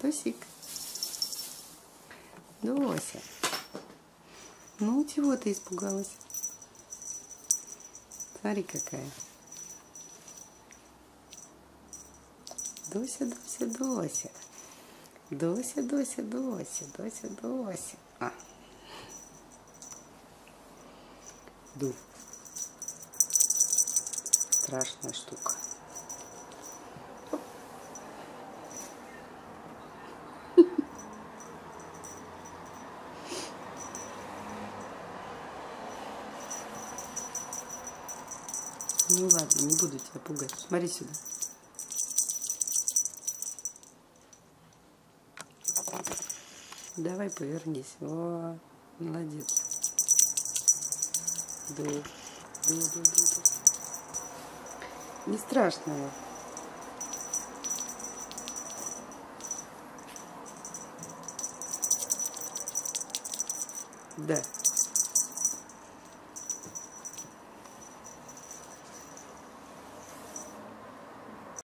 Досик. Дося. Ну, чего ты испугалась? Смотри, какая. Дося, Дося, Дося. Дося, Дося, Дося, Дося, Дося. А. Ду. Страшная штука. Ну ладно, не буду тебя пугать. Смотри сюда. Давай повернись. О, молодец. Ду, ду, ду, ду, ду. Не страшно. Да.